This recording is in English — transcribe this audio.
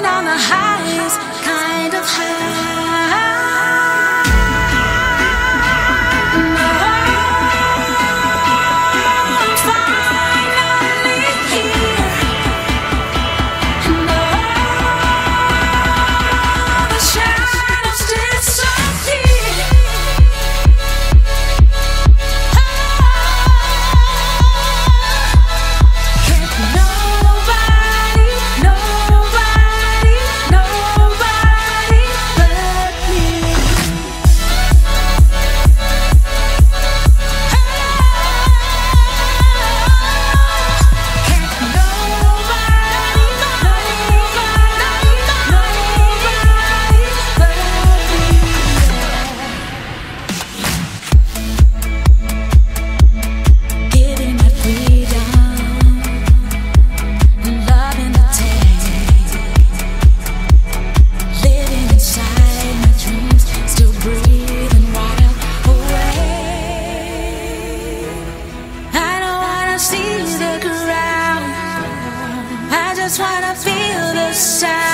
on the high. that's what I feel the sound.